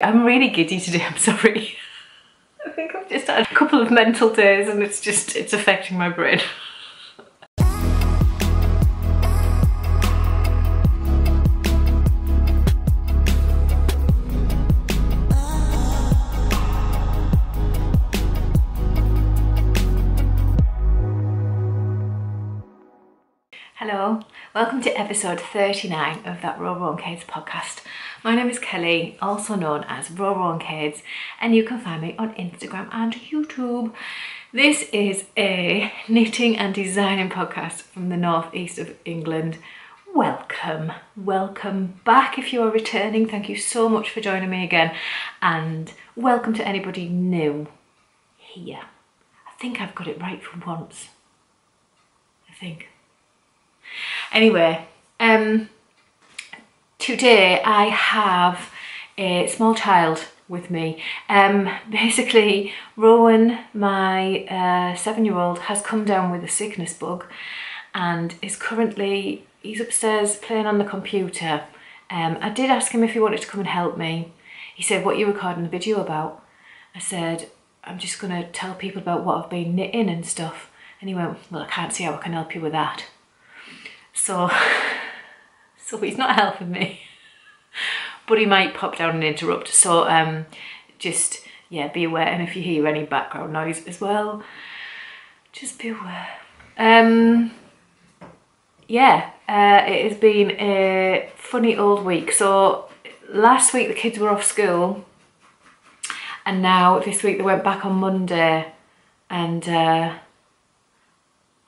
I'm really giddy today, I'm sorry. I think I've just had a couple of mental days and it's just, it's affecting my brain. welcome to episode 39 of that RowRow Kades podcast. My name is Kelly, also known as RowRow Kades, and you can find me on Instagram and YouTube. This is a knitting and designing podcast from the northeast of England. Welcome, welcome back if you are returning. Thank you so much for joining me again, and welcome to anybody new here. I think I've got it right for once. I think. Anyway, um, today I have a small child with me. Um, basically, Rowan, my uh, seven-year-old, has come down with a sickness bug and is currently, he's upstairs playing on the computer. Um, I did ask him if he wanted to come and help me. He said, what are you recording the video about? I said, I'm just going to tell people about what I've been knitting and stuff. And he went, well, I can't see how I can help you with that. So, so he's not helping me, but he might pop down and interrupt. So um, just, yeah, be aware. And if you hear any background noise as well, just be aware. Um, yeah, uh, it has been a funny old week. So last week the kids were off school and now this week they went back on Monday and uh,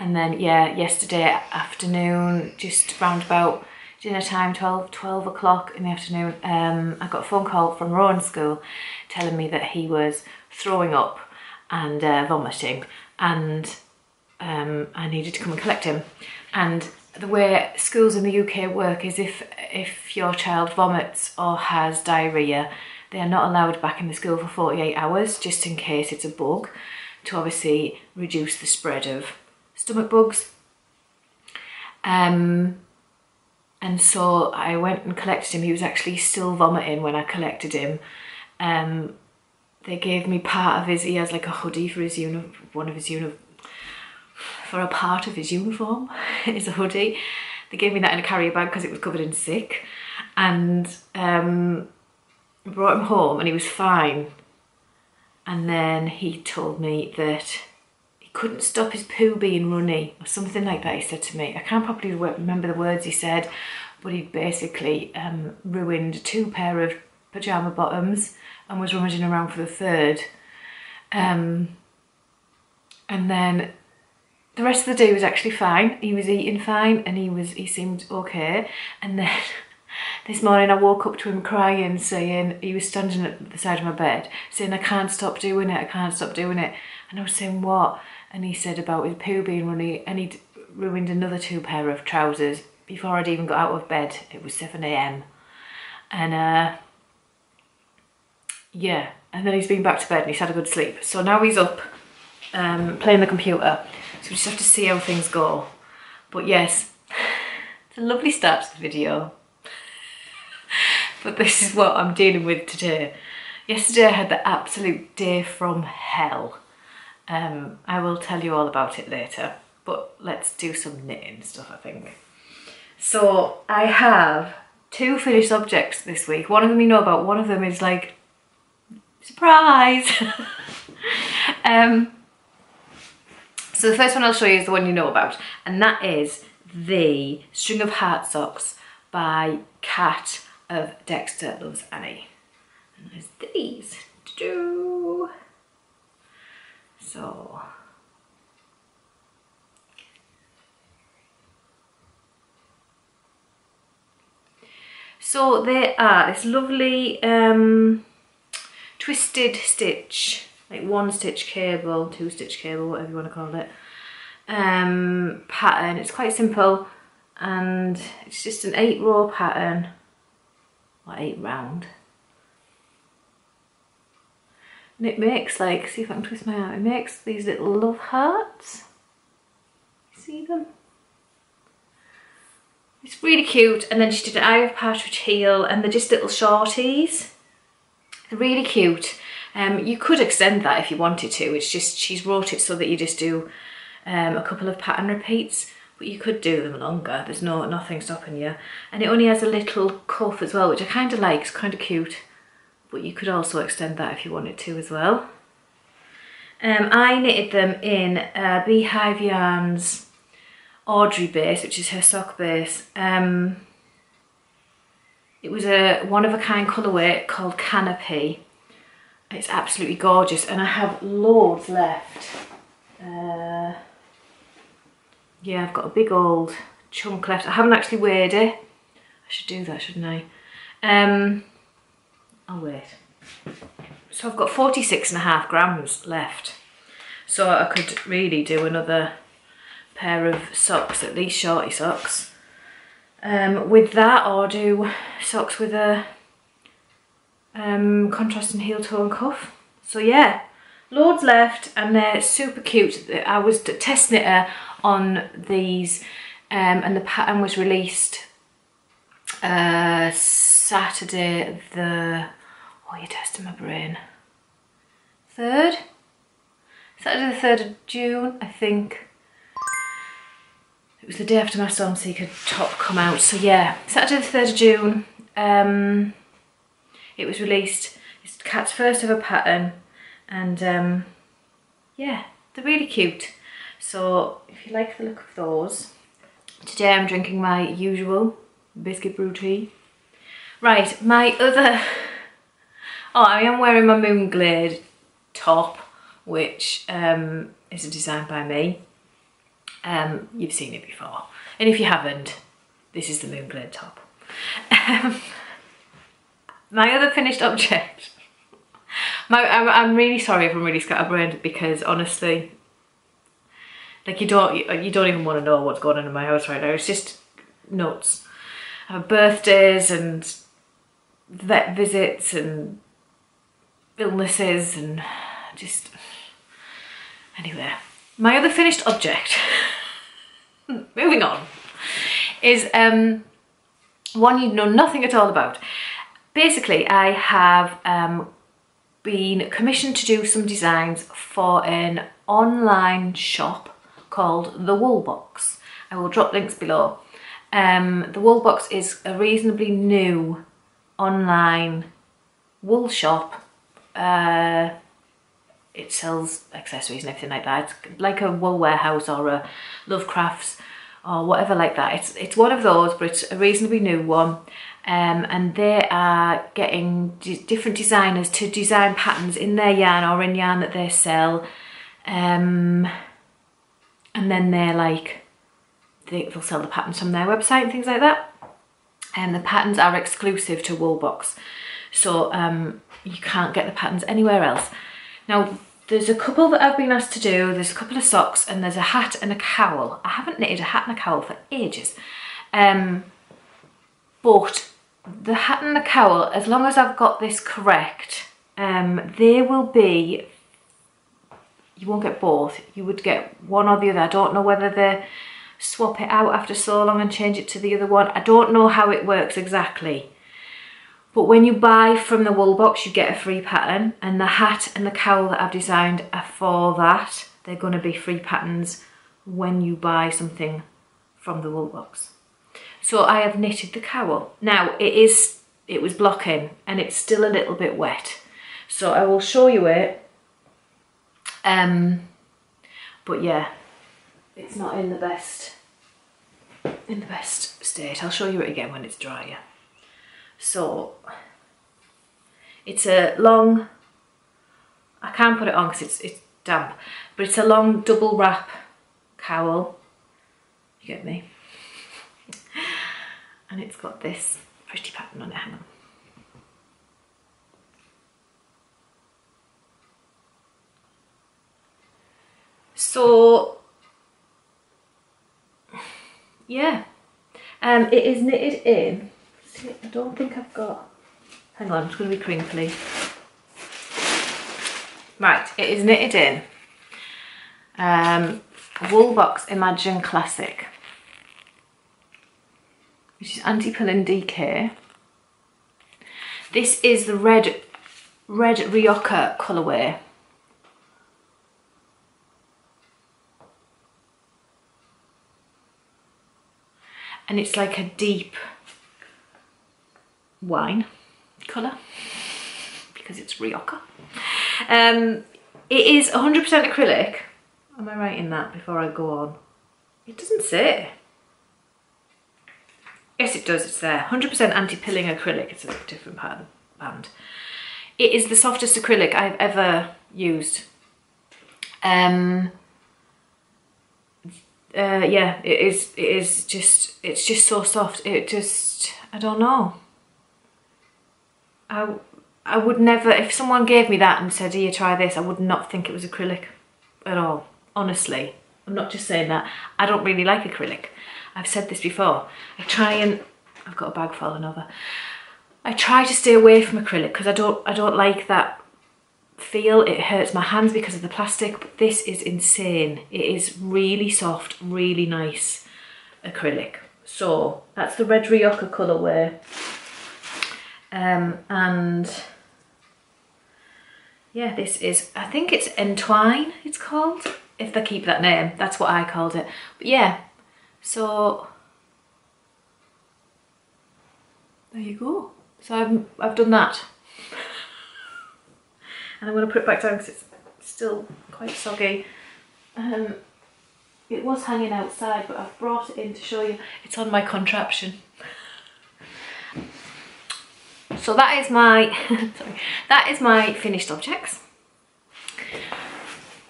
and then yeah yesterday afternoon just round about dinner time 12 12 o'clock in the afternoon um, I got a phone call from Rowan school telling me that he was throwing up and uh, vomiting and um, I needed to come and collect him. And the way schools in the UK work is if if your child vomits or has diarrhea they are not allowed back in the school for 48 hours just in case it's a bug to obviously reduce the spread of stomach bugs. Um, and so I went and collected him. He was actually still vomiting when I collected him. Um, they gave me part of his, he has like a hoodie for his uni, one of his uni, for a part of his uniform, is a hoodie. They gave me that in a carrier bag because it was covered in sick. And um, brought him home and he was fine. And then he told me that couldn't stop his poo being runny or something like that he said to me. I can't properly remember the words he said, but he basically um, ruined two pair of pyjama bottoms and was rummaging around for the third. Um, and then the rest of the day was actually fine. He was eating fine and he was he seemed okay. And then this morning I woke up to him crying, saying he was standing at the side of my bed, saying I can't stop doing it, I can't stop doing it. And I was saying what? And he said about his poo being runny and he'd ruined another two pair of trousers before I'd even got out of bed. It was 7am. And uh, yeah, and then he's been back to bed and he's had a good sleep. So now he's up um, playing the computer. So we just have to see how things go. But yes, it's a lovely start to the video. but this is what I'm dealing with today. Yesterday I had the absolute day from hell. Um, I will tell you all about it later, but let's do some knitting stuff, I think. So I have two finished objects this week. One of them you know about, one of them is like, surprise! um, so the first one I'll show you is the one you know about, and that is the String of Heart Socks by Kat of Dexter Loves Annie. And there's these. Do so So they are this lovely um, twisted stitch, like one stitch cable, two stitch cable, whatever you want to call it, um, pattern. It's quite simple and it's just an eight row pattern, or eight round. And it makes like, see if I can twist my arm, it makes these little love hearts. See them? It's really cute. And then she did an Eye of Partridge heel and they're just little shorties. They're Really cute. Um, you could extend that if you wanted to. It's just, she's wrote it so that you just do um, a couple of pattern repeats, but you could do them longer. There's no nothing stopping you. And it only has a little cuff as well, which I kind of like, it's kind of cute. But you could also extend that if you wanted to as well. Um, I knitted them in uh, Beehive Yarns Audrey base, which is her sock base. Um, it was a one of a kind colourway called Canopy. It's absolutely gorgeous and I have loads left. Uh, yeah, I've got a big old chunk left. I haven't actually weighed it. I should do that, shouldn't I? Um, I'll wait. So I've got 46 and a half grams left. So I could really do another pair of socks, at least shorty socks. Um, with that or do socks with a um, contrasting heel toe and cuff. So yeah, loads left and they're super cute. I was test knitter on these um, and the pattern was released uh, Saturday the, oh you're testing my brain, 3rd? Saturday the 3rd of June, I think. Was the day after my Storm Seeker top come out. So yeah, Saturday the 3rd of June. Um, it was released. It's Kat's first ever pattern. And um, yeah, they're really cute. So if you like the look of those, today I'm drinking my usual biscuit brew tea. Right, my other, oh I am wearing my Moonglade top, which um, is designed by me. Um, you've seen it before. And if you haven't, this is the Moonglade top. Um, my other finished object. My, I'm, I'm really sorry if I'm really scatterbrained because honestly, like you don't you don't even want to know what's going on in my house right now. It's just nuts. I have birthdays and vet visits and illnesses and just anyway. My other finished object, moving on, is um, one you know nothing at all about. Basically, I have um, been commissioned to do some designs for an online shop called The Wool Box. I will drop links below. Um, the Wool Box is a reasonably new online wool shop. Uh, it sells accessories and everything like that. It's like a wool warehouse or a Lovecrafts or whatever like that. It's, it's one of those, but it's a reasonably new one. Um, and they are getting different designers to design patterns in their yarn or in yarn that they sell. Um, and then they're like, they, will sell the patterns from their website and things like that. And the patterns are exclusive to Woolbox. So um, you can't get the patterns anywhere else. Now, there's a couple that I've been asked to do. There's a couple of socks and there's a hat and a cowl. I haven't knitted a hat and a cowl for ages. Um, but the hat and the cowl, as long as I've got this correct, um, will be, you won't get both. You would get one or the other. I don't know whether they swap it out after so long and change it to the other one. I don't know how it works exactly. But when you buy from the wool box, you get a free pattern and the hat and the cowl that I've designed are for that. They're going to be free patterns when you buy something from the wool box. So I have knitted the cowl. Now it is, it was blocking and it's still a little bit wet. So I will show you it. Um, but yeah, it's not in the best, in the best state. I'll show you it again when it's drier. So it's a long, I can't put it on because it's, it's damp, but it's a long double wrap cowl. You get me? and it's got this pretty pattern on it, hang on. So, yeah, um, it is knitted in I don't think I've got... Hang on, it's going to be crinkly. Right, it is knitted in. Um, Woolbox Imagine Classic. Which is anti-pull and DK. This is the red red Rioja colourway. And it's like a deep wine colour because it's Rioja. Um, it is 100% acrylic. Am I right in that before I go on? It doesn't say. Yes, it does. It's there. 100% anti-pilling acrylic. It's a different pattern band. It is the softest acrylic I've ever used. Um, uh, yeah, it is. It is just. It's just so soft. It just. I don't know. I I would never. If someone gave me that and said, "Here, try this," I would not think it was acrylic at all. Honestly, I'm not just saying that. I don't really like acrylic. I've said this before. I try and I've got a bag falling over. I try to stay away from acrylic because I don't I don't like that feel. It hurts my hands because of the plastic, but this is insane. It is really soft, really nice acrylic. So that's the Red Rioja colourway. Um, and yeah, this is, I think it's Entwine it's called. If they keep that name, that's what I called it. But yeah, so there you go. So I've, I've done that. and I'm going to put it back down because it's still quite soggy. Um, it was hanging outside but I've brought it in to show you. It's on my contraption. So that is my, sorry, that is my finished objects.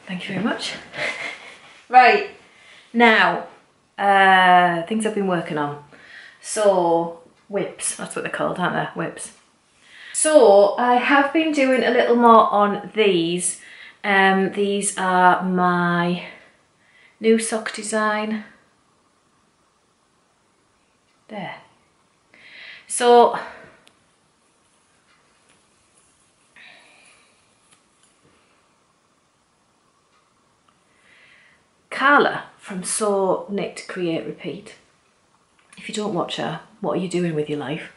Thank you very much. Right, now, uh, things I've been working on. So, WIPs, that's what they're called, aren't they? WIPs. So, I have been doing a little more on these. Um, these are my new sock design. There. So, Carla from Saw, Knit Create Repeat. If you don't watch her, what are you doing with your life?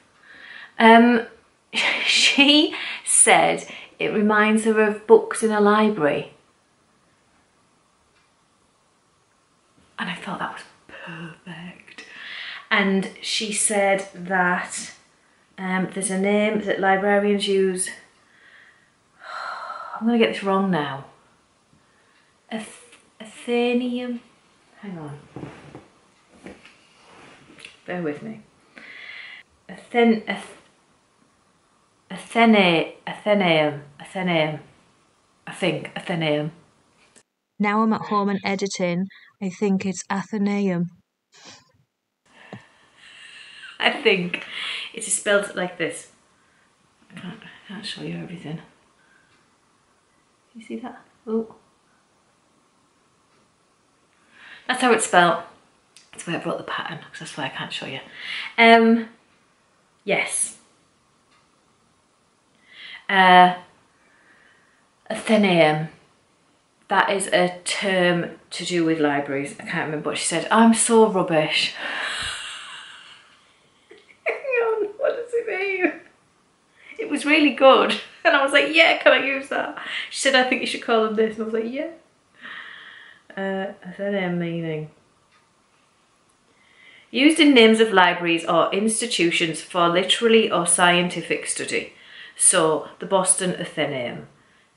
Um, she said it reminds her of books in a library. And I thought that was perfect. And she said that um, there's a name that librarians use. I'm going to get this wrong now. Athenium. Hang on. Bear with me. Athen, Ath, Athene, Athenaeum, Athenaeum. I think, Athenaeum. Now I'm at home and editing, I think it's Athenaeum. I think it is spelled like this. I can't, I can't show you everything. You see that? Oh. That's how it's spelled. That's why I brought the pattern, because that's why I can't show you. Um, yes. Uh, Athenaeum. That is a term to do with libraries. I can't remember what she said. I'm so rubbish. Hang on, what does it mean? It was really good. And I was like, yeah, can I use that? She said, I think you should call them this. And I was like, yeah. Uh, Athenaeum meaning. Used in names of libraries or institutions for literary or scientific study. So, the Boston Athenaeum.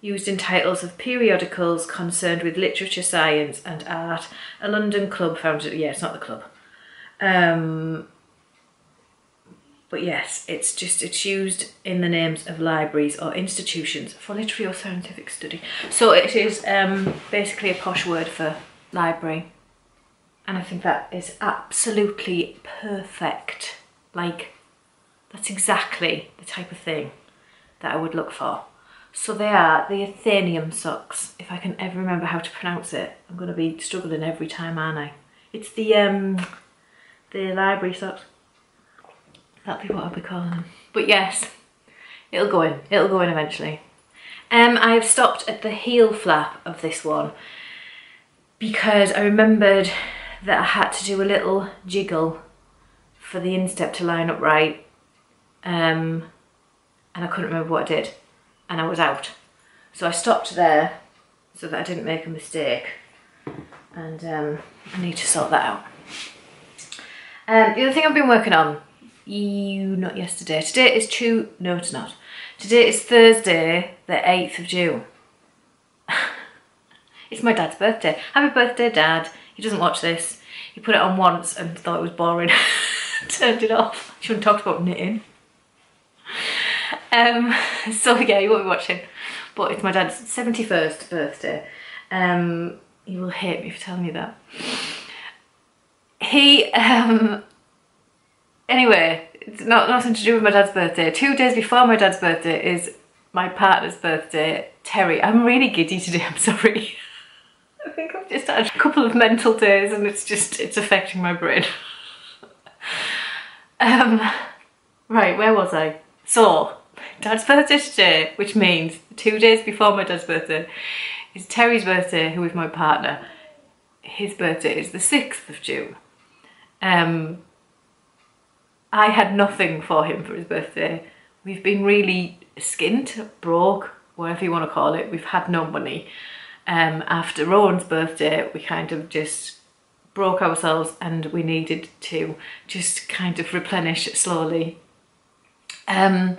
Used in titles of periodicals concerned with literature, science and art. A London club founded, yeah, it's not the club. Um, but yes, it's just, it's used in the names of libraries or institutions for literary or scientific study. So it is um, basically a posh word for library. And I think that is absolutely perfect. Like, that's exactly the type of thing that I would look for. So they are the Athenaeum socks. If I can ever remember how to pronounce it, I'm going to be struggling every time, aren't I? It's the um, the library socks. That'll be what I'll be calling them. But yes, it'll go in. It'll go in eventually. Um, I've stopped at the heel flap of this one because I remembered that I had to do a little jiggle for the instep to line up right um, and I couldn't remember what I did. and I was out. So I stopped there so that I didn't make a mistake. And um, I need to sort that out. Um, the other thing I've been working on, you not yesterday. Today is true. No, it's not. Today is Thursday, the 8th of June. it's my dad's birthday. Happy birthday, Dad. He doesn't watch this. He put it on once and thought it was boring. Turned it off. Shouldn't talk about knitting. Um, so yeah, you won't be watching. But it's my dad's 71st birthday. Um, he will hate me for telling you that. He, um, anyway, it's not nothing to do with my dad's birthday. Two days before my dad's birthday is my partner's birthday, Terry. I'm really giddy today, I'm sorry. I think I've just had a couple of mental days and it's just, it's affecting my brain. um, right, where was I? So, dad's birthday today, which means two days before my dad's birthday is Terry's birthday, who is my partner. His birthday is the 6th of June. Um, I had nothing for him for his birthday. We've been really skint, broke, whatever you want to call it. We've had no money. Um, after Rowan's birthday, we kind of just broke ourselves and we needed to just kind of replenish slowly. Um,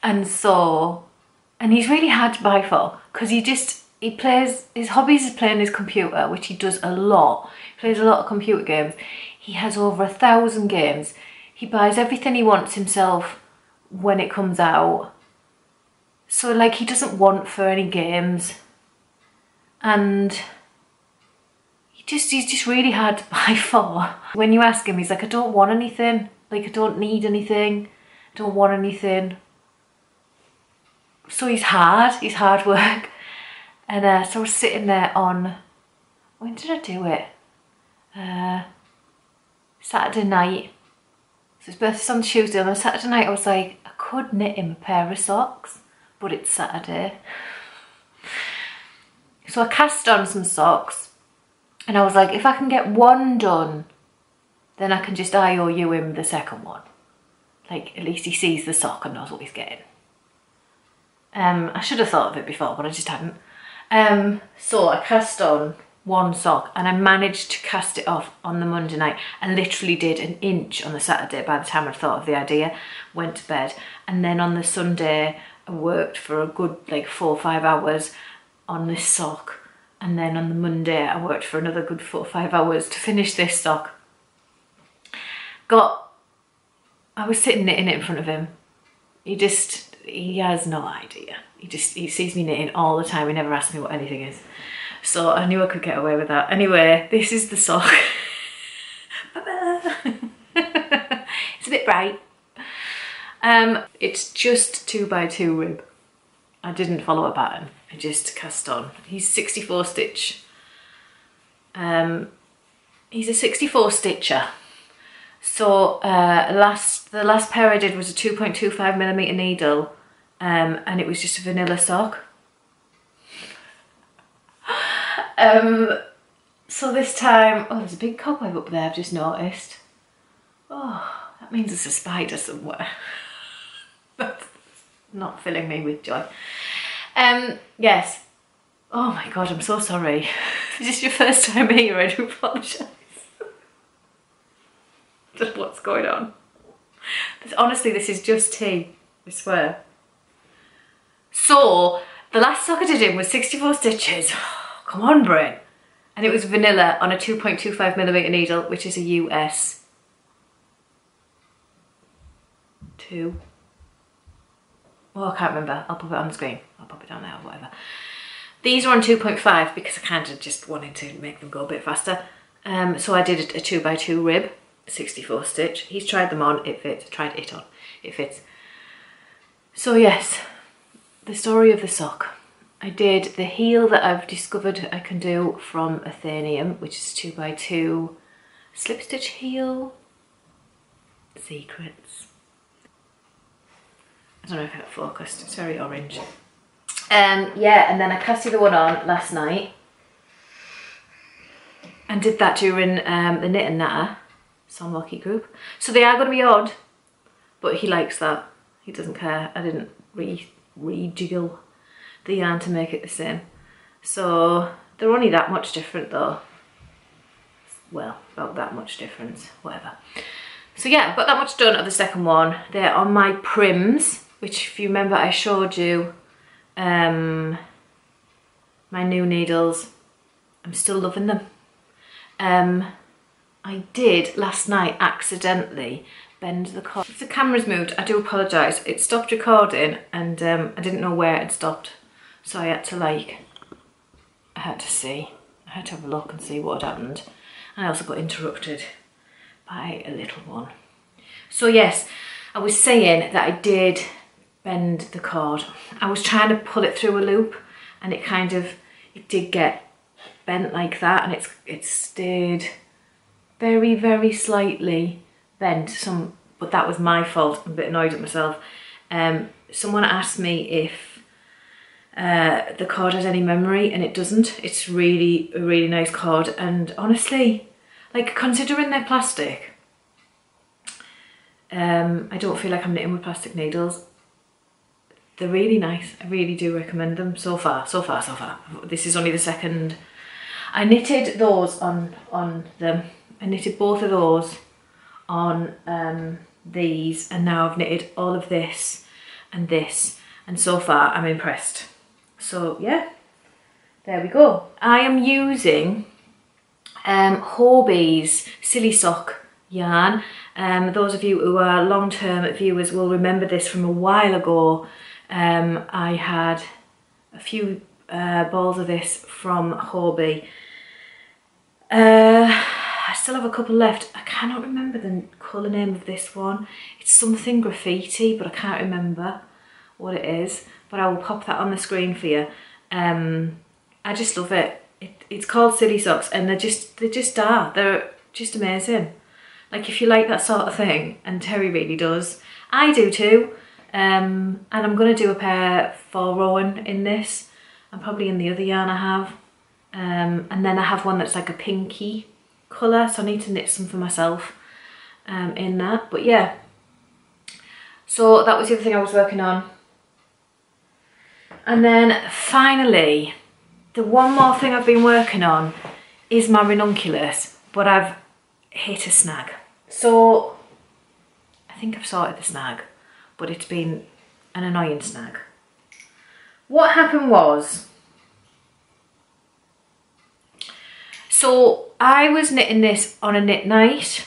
and so, and he's really hard to buy for because he just, he plays, his hobbies is playing his computer, which he does a lot. He plays a lot of computer games. He has over a thousand games. He buys everything he wants himself when it comes out. So like he doesn't want for any games. And he just he's just really hard to buy for. When you ask him, he's like, I don't want anything. Like I don't need anything. I don't want anything. So he's hard, he's hard work. And uh, so we're sitting there on, when did I do it? Uh, Saturday night. So his birthday's on Tuesday. On Saturday night, I was like, I could knit him a pair of socks, but it's Saturday. So I cast on some socks, and I was like, if I can get one done, then I can just IOU him the second one. Like, at least he sees the sock and knows what he's getting. Um, I should have thought of it before, but I just hadn't. Um, so I cast on one sock and I managed to cast it off on the Monday night. I literally did an inch on the Saturday by the time I'd thought of the idea, went to bed. And then on the Sunday, I worked for a good like four or five hours on this sock. And then on the Monday, I worked for another good four or five hours to finish this sock. Got, I was sitting knitting it in front of him. He just, he has no idea. He just, he sees me knitting all the time. He never asks me what anything is. So I knew I could get away with that. Anyway, this is the sock. it's a bit bright. Um, it's just two by two rib. I didn't follow a pattern. I just cast on. He's 64 stitch. Um, he's a 64 stitcher. So uh, last the last pair I did was a 2.25 millimeter needle, um, and it was just a vanilla sock. Um, so this time, oh, there's a big cobweb up there, I've just noticed. Oh, that means there's a spider somewhere. That's not filling me with joy. Um, yes. Oh my God, I'm so sorry. this Is your first time here? I do apologise. Just what's going on. Honestly, this is just tea, I swear. So, the last sock I did in was 64 stitches. Come on, brain. And it was vanilla on a 2.25 millimeter needle, which is a US two. Oh, I can't remember. I'll pop it on the screen. I'll pop it down there or whatever. These are on 2.5 because I kind of just wanted to make them go a bit faster. Um, so I did a 2 by 2 rib, 64 stitch. He's tried them on, it fits. Tried it on, it fits. So yes, the story of the sock. I did the heel that I've discovered I can do from Athenaeum, which is 2 by 2 slip stitch heel. Secrets. I don't know if it focused, it's very orange. Um, yeah, and then I casted the one on last night and did that during um, the Knit and Natter Sonlocky group. So they are going to be odd, but he likes that. He doesn't care. I didn't re rejiggle the yarn to make it the same. So they're only that much different though. Well, about that much difference, whatever. So yeah, got that much done of the second one. They're on my Pryms, which if you remember I showed you um, my new needles. I'm still loving them. Um, I did last night accidentally bend the cord. If the camera's moved, I do apologise. It stopped recording and um, I didn't know where it stopped. So I had to like, I had to see. I had to have a look and see what had happened. And I also got interrupted by a little one. So yes, I was saying that I did bend the cord. I was trying to pull it through a loop and it kind of, it did get bent like that and it's it stayed very, very slightly bent. Some, but that was my fault. I'm a bit annoyed at myself. Um, someone asked me if uh, the card has any memory and it doesn't. It's really a really nice card and honestly, like considering they're plastic, um, I don't feel like I'm knitting with plastic needles. They're really nice. I really do recommend them so far, so far, so far. This is only the second. I knitted those on on them. I knitted both of those on um, these and now I've knitted all of this and this and so far I'm impressed. So yeah, there we go. I am using um, Hobbii's Silly Sock yarn. Um, those of you who are long-term viewers will remember this from a while ago. Um, I had a few uh, balls of this from Hobbii. Uh, I still have a couple left. I cannot remember the colour name of this one. It's something graffiti, but I can't remember what it is. But I will pop that on the screen for you. Um, I just love it. it. It's called Silly Socks, and they're just they just are. They're just amazing. Like if you like that sort of thing, and Terry really does, I do too. Um, and I'm going to do a pair for Rowan in this, and probably in the other yarn I have. Um, and then I have one that's like a pinky colour, so I need to knit some for myself um, in that. But yeah, so that was the other thing I was working on. And then finally, the one more thing I've been working on is my ranunculus, but I've hit a snag. So I think I've sorted the snag, but it's been an annoying snag. What happened was, so I was knitting this on a knit night.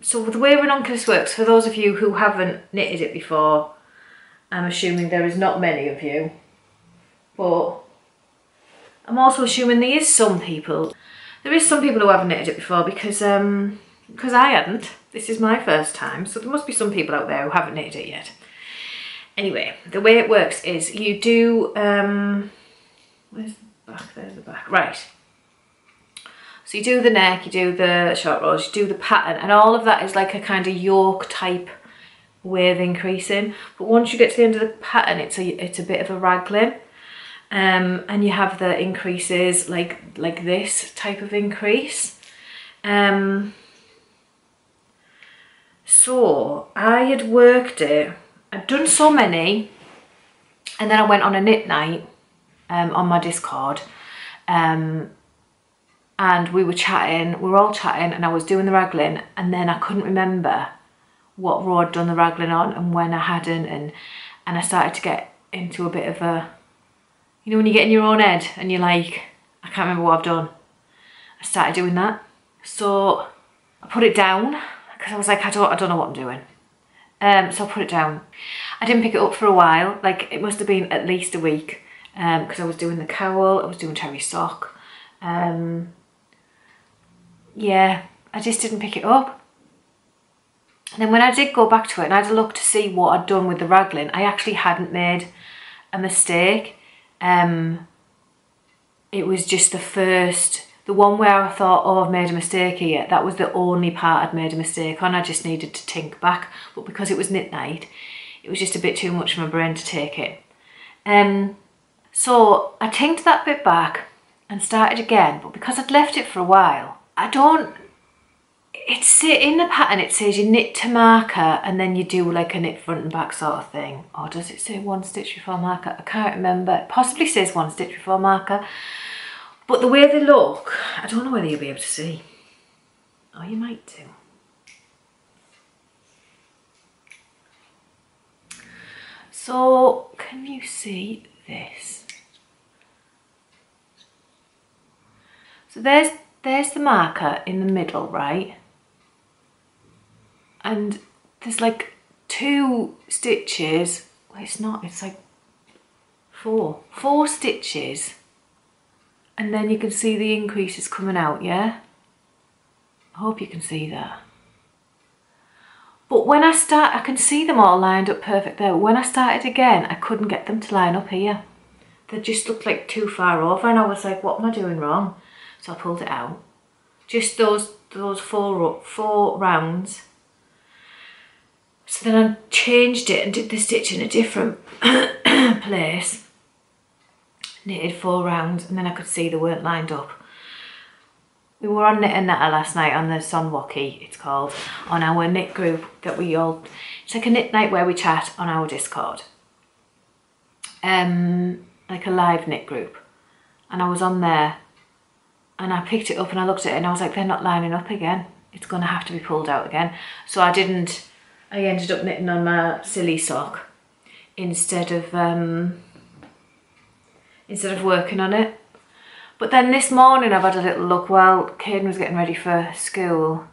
So the way Ranunculus works, for those of you who haven't knitted it before, I'm assuming there is not many of you, but I'm also assuming there is some people. There is some people who haven't knitted it before because um, because I hadn't. This is my first time, so there must be some people out there who haven't knitted it yet. Anyway, the way it works is you do, um, where's the back? There's the back. Right. So you do the neck, you do the short rows, you do the pattern, and all of that is like a kind of yoke type way of increasing. But once you get to the end of the pattern, it's a it's a bit of a raglan. Um, and you have the increases like like this type of increase. Um, so I had worked it, I'd done so many, and then I went on a knit night um, on my Discord. Um, and we were chatting, we were all chatting, and I was doing the raglan, and then I couldn't remember what row I'd done the raglan on and when I hadn't, and and I started to get into a bit of a, you know, when you get in your own head and you're like, I can't remember what I've done. I started doing that, so I put it down because I was like, I don't, I don't know what I'm doing. Um, so I put it down. I didn't pick it up for a while, like it must have been at least a week because um, I was doing the cowl, I was doing Terry sock. Um, yeah, I just didn't pick it up. And then when I did go back to it and I had a look to see what I'd done with the raglan, I actually hadn't made a mistake. Um, it was just the first, the one where I thought, oh, I've made a mistake here. That was the only part I'd made a mistake on. I just needed to think back. But because it was knit night, it was just a bit too much for my brain to take it. Um, so I tinked that bit back and started again. But because I'd left it for a while, I don't, it's in the pattern it says you knit to marker and then you do like a knit front and back sort of thing. Or does it say one stitch before marker? I can't remember. It possibly says one stitch before marker. But the way they look I don't know whether you'll be able to see. Oh you might do. So can you see this? So there's there's the marker in the middle right and there's like two stitches well, it's not it's like four four stitches. And then you can see the increases coming out yeah? I hope you can see that. But when I start I can see them all lined up perfect there when I started again I couldn't get them to line up here. They just looked like too far over and I was like what am I doing wrong? So I pulled it out. Just those those four four rounds so then I changed it and did the stitch in a different place. Knitted four rounds and then I could see they weren't lined up. We were on Knit and Natter last night on the Sonwoki, it's called, on our knit group that we all, it's like a knit night where we chat on our Discord. Um, like a live knit group. And I was on there and I picked it up and I looked at it and I was like, they're not lining up again. It's going to have to be pulled out again. So I didn't I ended up knitting on my silly sock instead of um, instead of working on it. But then this morning I've had a little look while Caden was getting ready for school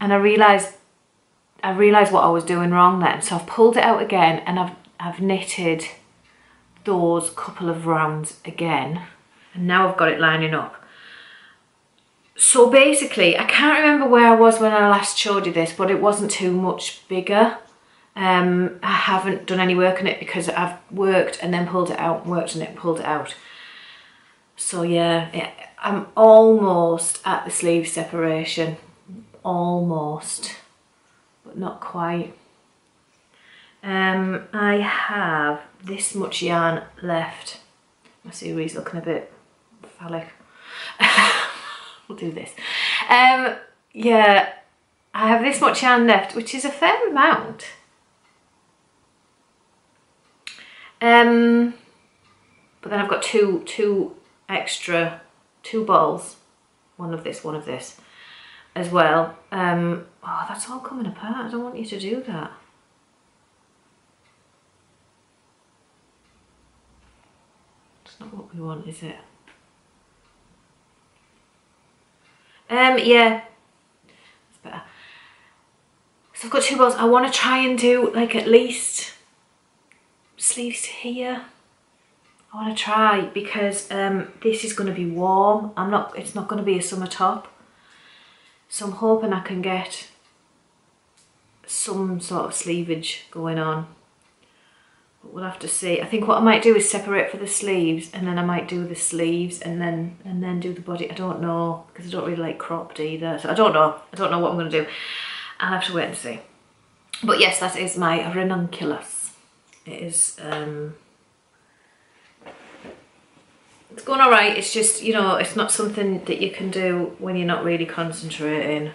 and I realised I realised what I was doing wrong then. So I've pulled it out again and I've I've knitted those couple of rounds again and now I've got it lining up so basically, I can't remember where I was when I last showed you this, but it wasn't too much bigger. Um, I haven't done any work on it because I've worked and then pulled it out, worked on it pulled it out. So yeah, yeah, I'm almost at the sleeve separation. Almost, but not quite. Um, I have this much yarn left. My series looking a bit phallic. we'll do this. Um, yeah, I have this much yarn left, which is a fair amount. Um, but then I've got two, two extra, two balls, one of this, one of this as well. Um, oh, that's all coming apart. I don't want you to do that. It's not what we want, is it? Um, yeah, it's better. So I've got two balls. I want to try and do like at least sleeves here. I want to try because um, this is going to be warm. I'm not. It's not going to be a summer top. So I'm hoping I can get some sort of sleevage going on. We'll have to see. I think what I might do is separate for the sleeves and then I might do the sleeves and then and then do the body. I don't know because I don't really like cropped either. So I don't know. I don't know what I'm going to do. I'll have to wait and see. But yes, that is my ranunculus. It is... Um, it's going all right. It's just, you know, it's not something that you can do when you're not really concentrating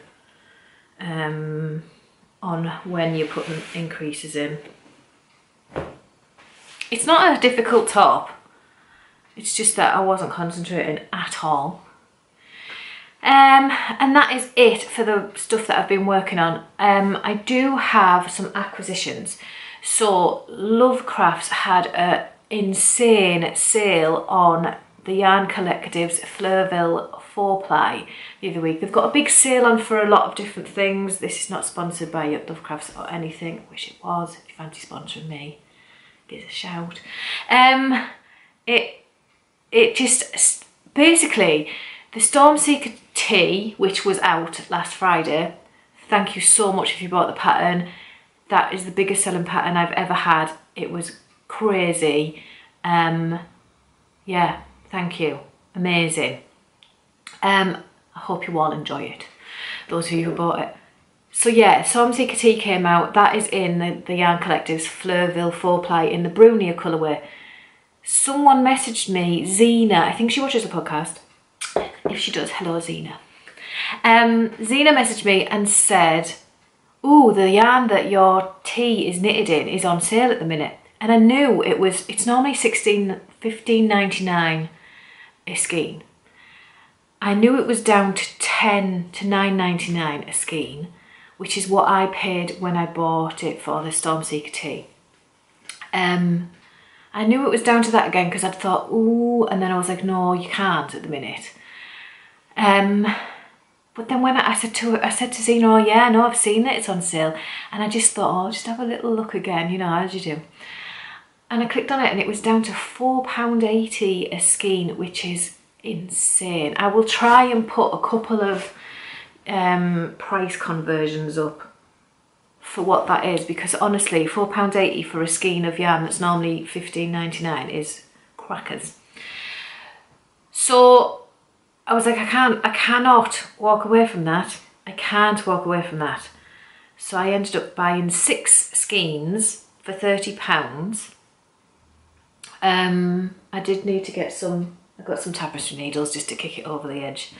um, on when you're putting increases in. It's not a difficult top. It's just that I wasn't concentrating at all. Um, and that is it for the stuff that I've been working on. Um, I do have some acquisitions. So Lovecrafts had an insane sale on the Yarn Collective's Fleurville 4 ply the other week. They've got a big sale on for a lot of different things. This is not sponsored by Lovecrafts or anything. I wish it was, if you fancy sponsoring me give a shout. Um, it it just basically the Stormseeker T, which was out last Friday. Thank you so much if you bought the pattern. That is the biggest selling pattern I've ever had. It was crazy. Um, yeah, thank you. Amazing. Um, I hope you all enjoy it. Those of you who bought it. So yeah, Stormseeker T came out. That is in the, the Yarn Collective's Fleurville 4-ply in the Brunia colourway. Someone messaged me, Zena, I think she watches the podcast. If she does, hello Zena. Um, Zena messaged me and said, "Oh, the yarn that your tee is knitted in is on sale at the minute." And I knew it was. It's normally 16, 15.99 a skein. I knew it was down to 10 to 9.99 a skein, which is what I paid when I bought it for the Stormseeker tee. Um, I knew it was down to that again because I'd thought, ooh, and then I was like, no, you can't at the minute. Um, but then when I, I said to I said to Zena, oh yeah, no, I've seen it, it's on sale. And I just thought, oh, just have a little look again, you know, as you do. And I clicked on it and it was down to £4.80 a skein, which is insane. I will try and put a couple of um, price conversions up for what that is because honestly £4.80 for a skein of yarn that's normally 15.99 is crackers. So I was like I can't I cannot walk away from that. I can't walk away from that. So I ended up buying six skeins for £30. Um, I did need to get some, I got some tapestry needles just to kick it over the edge.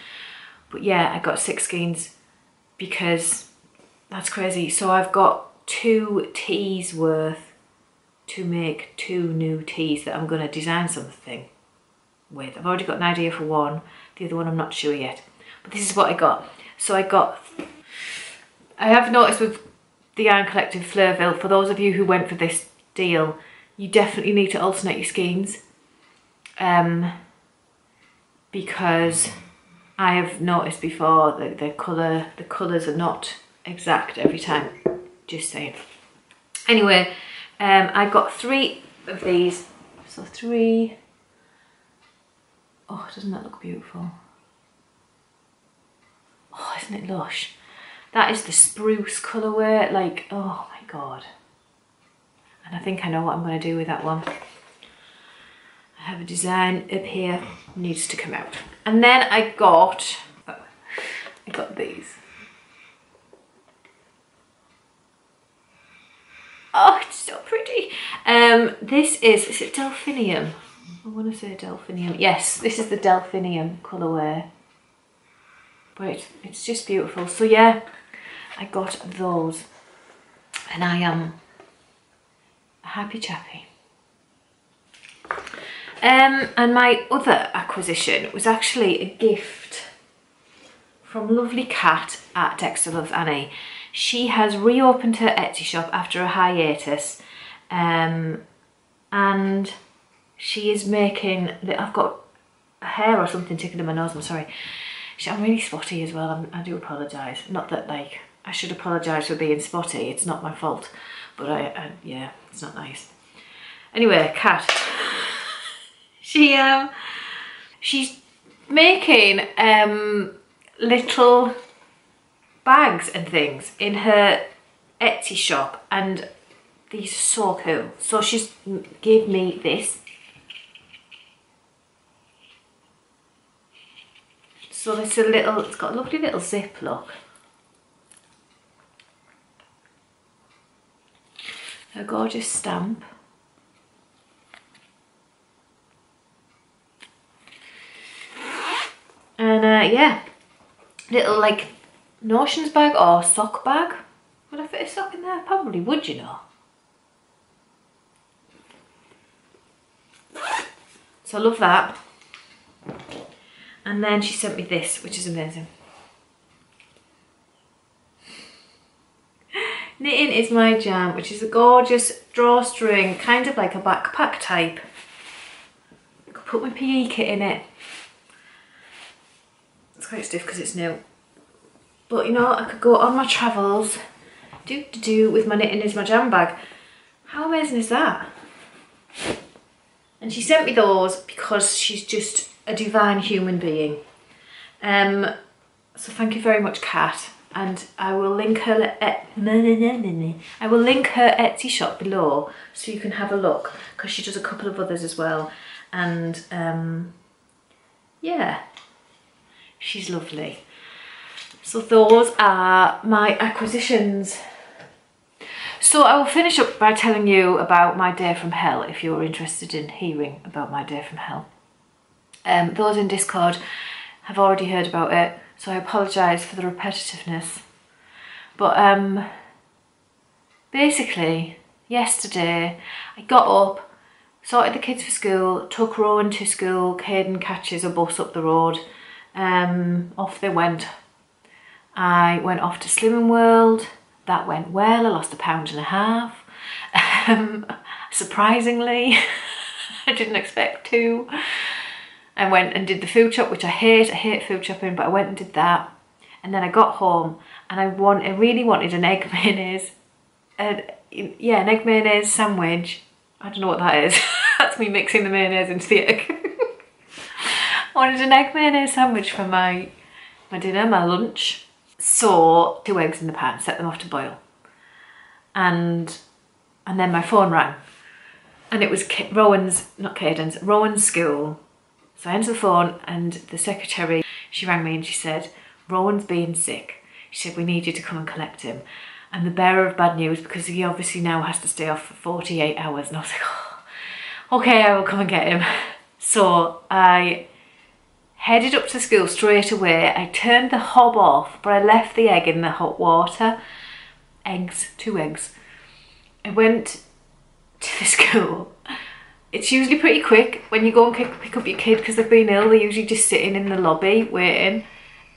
But yeah, I got six skeins because that's crazy. So I've got two tees worth to make two new tees that I'm going to design something with. I've already got an idea for one. The other one I'm not sure yet. But this is what I got. So I got... I have noticed with the Iron Collective Fleurville, for those of you who went for this deal, you definitely need to alternate your skeins. Um, because I have noticed before that the colour, the colours are not exact every time. Just saying. Anyway, um, I got three of these. So three. Oh, doesn't that look beautiful? Oh, isn't it lush? That is the spruce colourway. Like, oh my god. And I think I know what I'm going to do with that one. I have a design up here, needs to come out. And then I got, I got these. Oh, it's so pretty. Um, this is, is it Delphinium? I want to say Delphinium. Yes, this is the Delphinium colourway. But it's, it's just beautiful. So yeah, I got those. And I am a happy chappy. Um, and my other acquisition was actually a gift from lovely Kat at Dexter Loves Annie she has reopened her Etsy shop after a hiatus um, and she is making, the, I've got a hair or something tickling in my nose, I'm sorry. I'm really spotty as well, I'm, i do apologise. Not that like, I should apologise for being spotty, it's not my fault. But I, I yeah, it's not nice. Anyway, Kat. She, um, she's making um, little bags and things in her Etsy shop and these are so cool. So she's gave me this. So it's a little, it's got a lovely little zip look. A gorgeous stamp. And uh, yeah, little like notions bag or sock bag. Would I fit a sock in there? Probably would, you know. So I love that. And then she sent me this, which is amazing. Knitting is my jam, which is a gorgeous drawstring, kind of like a backpack type. I could put my PE kit in it. It's quite stiff because it's new. But you know, I could go on my travels, do to do with my knitting is my jam bag. How amazing is that? And she sent me those because she's just a divine human being. Um, so thank you very much, Kat. And I will link her I will link her Etsy shop below so you can have a look because she does a couple of others as well. And um, yeah, she's lovely. So those are my acquisitions. So I will finish up by telling you about my day from hell if you're interested in hearing about my day from hell. Um, those in Discord have already heard about it, So I apologise for the repetitiveness. But um, basically, yesterday I got up, sorted the kids for school, took Rowan to school, Caden catches a bus up the road, um, off they went. I went off to Slimming World, that went well, I lost a pound and a half. Um, surprisingly, I didn't expect to. I went and did the food shop, which I hate. I hate food shopping, but I went and did that. And then I got home and I want, I really wanted an egg mayonnaise. And yeah, an egg mayonnaise sandwich. I don't know what that is. That's me mixing the mayonnaise into the egg. Wanted an egg mayonnaise sandwich for my my dinner, my lunch. So two eggs in the pan, set them off to boil. And and then my phone rang. And it was K- Rowan's, not Caden's, Rowan's school. So I answered the phone and the secretary, she rang me and she said, Rowan's being sick. She said, we need you to come and collect him. And the bearer of bad news, because he obviously now has to stay off for 48 hours. And I was like, oh, okay, I will come and get him. So I headed up to school straight away. I turned the hob off, but I left the egg in the hot water. Eggs, two eggs. I went to the school. It's usually pretty quick when you go and pick, up your kid because they've been ill. They're usually just sitting in the lobby waiting.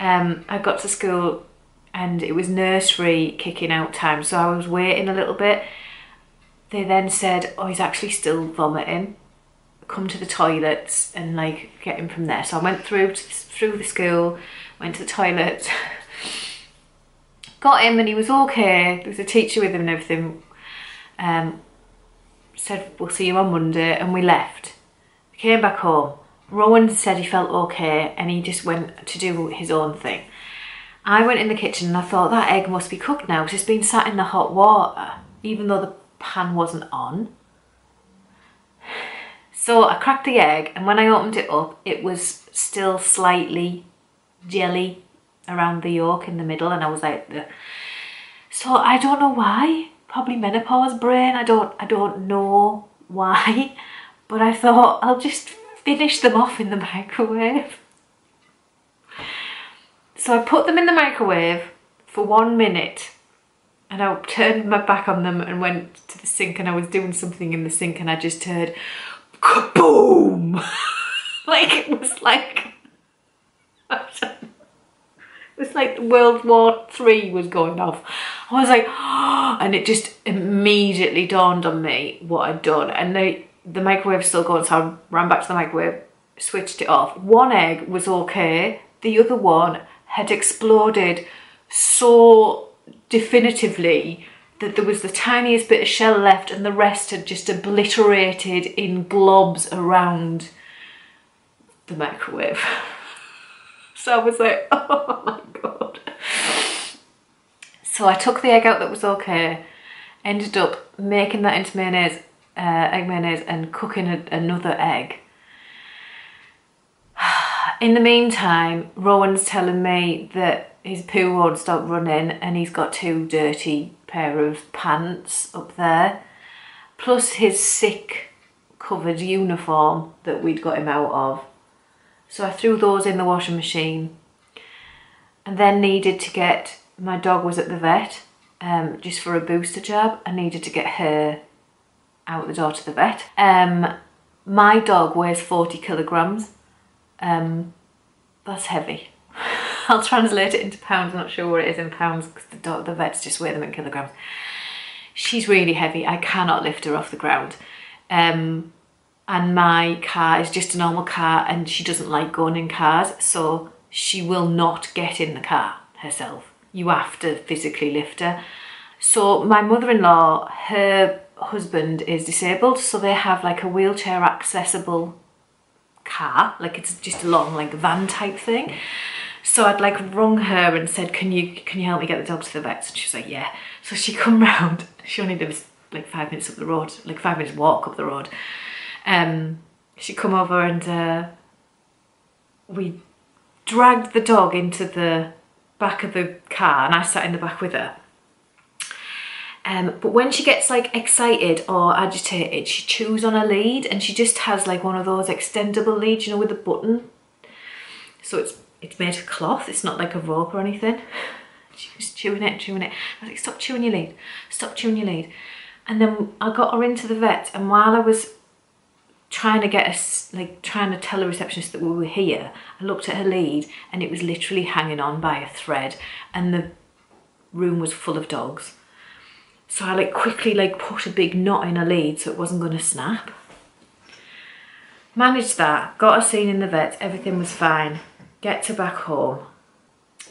Um, I got to school and it was nursery kicking out time, so I was waiting a little bit. They then said, "Oh, he's actually still vomiting. Come to the toilets and like get him from there." So I went through to, through the school, went to the toilet, got him, and he was okay. There was a teacher with him and everything. Um, said we'll see you on Monday, and we left. Came back home. Rowan said he felt okay, and he just went to do his own thing. I went in the kitchen and I thought that egg must be cooked now because it's been sat in the hot water, even though the pan wasn't on. So I cracked the egg, and when I opened it up, it was still slightly jelly around the yolk in the middle, and I was like, so I don't know why. Probably menopause brain. I don't. I don't know why, but I thought I'll just finish them off in the microwave. So I put them in the microwave for one minute and I turned my back on them and went to the sink and I was doing something in the sink and I just heard kaboom! like it was like it was like World War Three was going off. I was like, and it just immediately dawned on me what I'd done. And the the microwave's still going, so I ran back to the microwave, switched it off. One egg was okay. The other one had exploded so definitively that there was the tiniest bit of shell left and the rest had just obliterated in globs around the microwave. so I was like, oh my god. So I took the egg out that was okay, ended up making that into mayonnaise, uh, egg mayonnaise and cooking a, another egg. In the meantime, Rowan's telling me that his poo won't stop running and he's got two dirty pair of pants up there, plus his sick covered uniform that we'd got him out of. So I threw those in the washing machine and then needed to get my dog was at the vet um, just for a booster jab. I needed to get her out the door to the vet. Um, my dog weighs 40 kilograms. Um, that's heavy. I'll translate it into pounds. I'm not sure what it is in pounds because the, the vets just weigh them in kilograms. She's really heavy. I cannot lift her off the ground. Um, and my car is just a normal car and she doesn't like going in cars. So she will not get in the car herself. You have to physically lift her. So my mother-in-law, her husband is disabled, so they have like a wheelchair accessible car, like it's just a long like van type thing. So I'd like rung her and said, can you can you help me get the dog to the vets? And she was like, yeah. So she come round, she only lives like five minutes up the road, like five minutes walk up the road. Um, she come over and uh, we dragged the dog into the back of the car and I sat in the back with her. Um, but when she gets like excited or agitated, she chews on a lead and she just has like one of those extendable leads, you know, with a button. So it's it's made of cloth. It's not like a rope or anything. She was chewing it, chewing it. I was like, stop chewing your lead, stop chewing your lead. And then I got her into the vet, and while I was trying to get us, like trying to tell the receptionist that we were here, I looked at her lead, and it was literally hanging on by a thread, and the room was full of dogs. So I like quickly like put a big knot in her lead so it wasn't going to snap. Managed that, got her seen in the vet, everything was fine. Get to back home.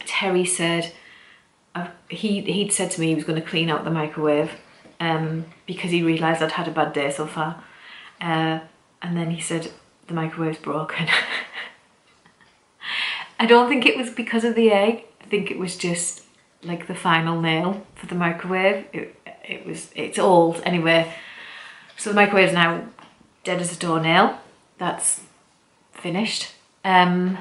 Terry said, uh, he, he'd said to me he was going to clean out the microwave um, because he realised I'd had a bad day so far. Uh, and then he said, the microwave's broken. I don't think it was because of the egg. I think it was just like the final nail for the microwave. It, it was, it's old anyway. So the microwave's now dead as a doornail. That's finished. Um,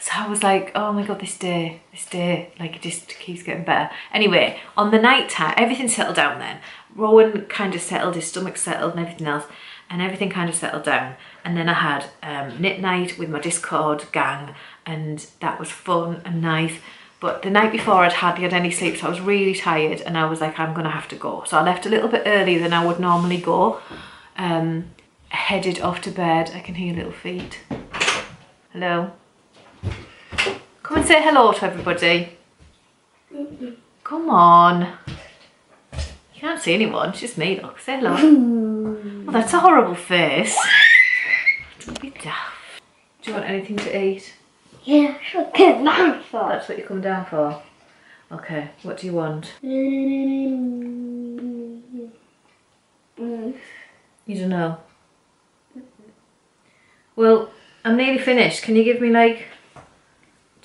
so I was like, oh my god, this day, this day, like it just keeps getting better. Anyway, on the night time, everything settled down then. Rowan kind of settled, his stomach settled and everything else, and everything kind of settled down. And then I had um, knit night with my Discord gang, and that was fun and nice. But the night before I'd hardly had any sleep, so I was really tired, and I was like, I'm gonna have to go. So I left a little bit earlier than I would normally go. Um, headed off to bed. I can hear little feet. Hello. Come and say hello to everybody. Come on. You can't see anyone, it's just me, look. Say hello. oh, that's a horrible face. Don't be daft. Do you want anything to eat? Yeah, sure. Good man for. That's what you come down for? Okay, what do you want? You don't know? Well, I'm nearly finished. Can you give me like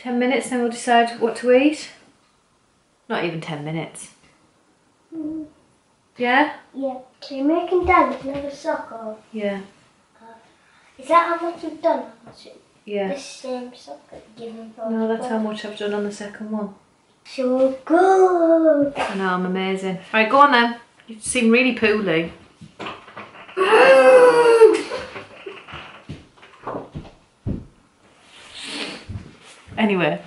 10 minutes then we'll decide what to eat? Not even 10 minutes. Mm. Yeah? Yeah. So you're making dad another sock off. Yeah. Uh, is that how much you've done? How much it- Yeah. The same sock that you No, that's how much I've done on the second one. So good. I know, I'm amazing. All right, go on then. You seem really poorly. Anyway,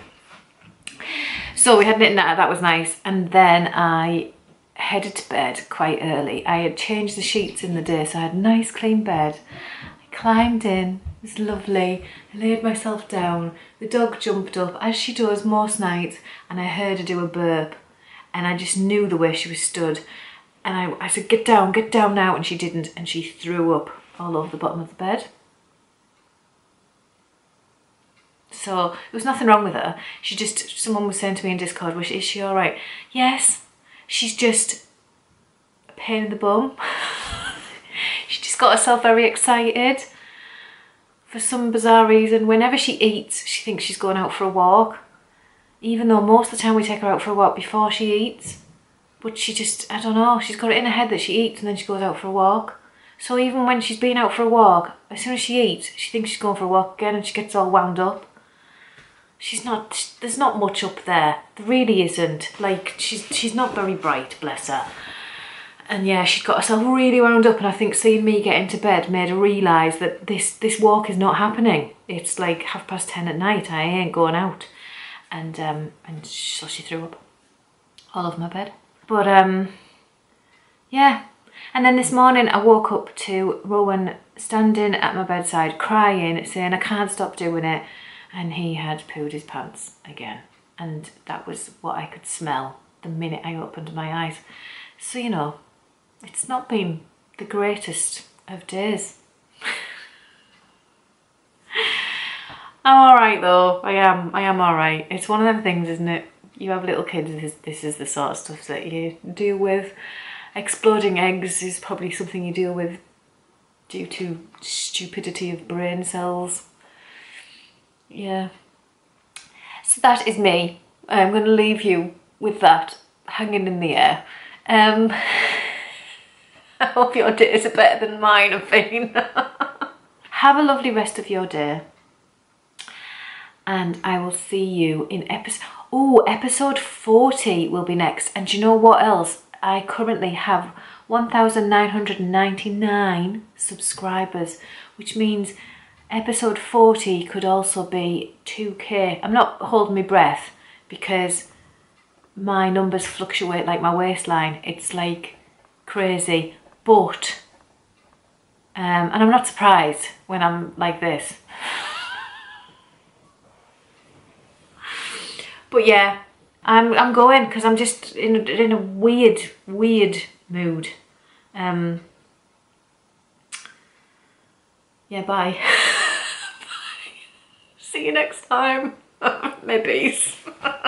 so we had knit night, that was nice. And then I headed to bed quite early. I had changed the sheets in the day, so I had a nice clean bed. I climbed in, it was lovely. I laid myself down. The dog jumped up, as she does most nights, and I heard her do a burp. And I just knew the way she was stood. And I, I said, get down, get down now. And she didn't, and she threw up all over the bottom of the bed. So there was nothing wrong with her. She just, someone was saying to me in Discord, was is she all right? Yes, she's just a pain in the bum. she just got herself very excited for some bizarre reason. Whenever she eats, she thinks she's going out for a walk. Even though most of the time we take her out for a walk before she eats. But she just, I don't know, she's got it in her head that she eats and then she goes out for a walk. So even when she's been out for a walk, as soon as she eats, she thinks she's going for a walk again and she gets all wound up she's not there's not much up there. There really isn't. Like she's she's not very bright bless her. And yeah she's got herself really wound up and i think seeing me get into bed made her realize that this this walk is not happening. It's like half past 10 at night. I ain't going out. And um and so she threw up all over my bed. But um yeah. And then this morning i woke up to rowan standing at my bedside crying saying i can't stop doing it and he had pooed his pants again. And that was what I could smell the minute I opened my eyes. So, you know, it's not been the greatest of days. I'm alright though. I am. I am alright. It's one of them things, isn't it? You have little kids, this, this is the sort of stuff that you deal with. Exploding eggs is probably something you deal with due to stupidity of brain cells yeah. So that is me. I'm going to leave you with that hanging in the air. Um, I hope your days are better than mine have been. Have a lovely rest of your day. And I will see you in episode... Oh, episode 40 will be next. And you know what else? I currently have 1,999 subscribers, which means episode 40 could also be 2k. I'm not holding my breath because my numbers fluctuate like my waistline. It's like crazy, but um, and I'm not surprised when I'm like this. but yeah, I'm I'm going because I'm just in in a weird weird mood. Um, yeah, bye. See you next time. My peace.